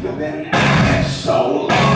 You've been so long.